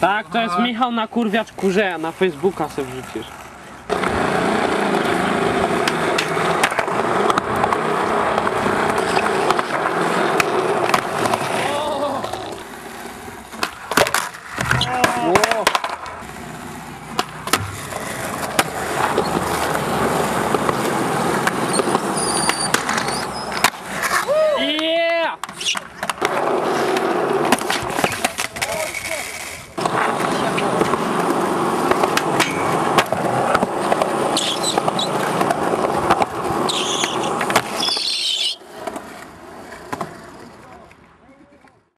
Tak, to jest Michał na kurwiacz kurzeja, na Facebooka sobie wrzucisz.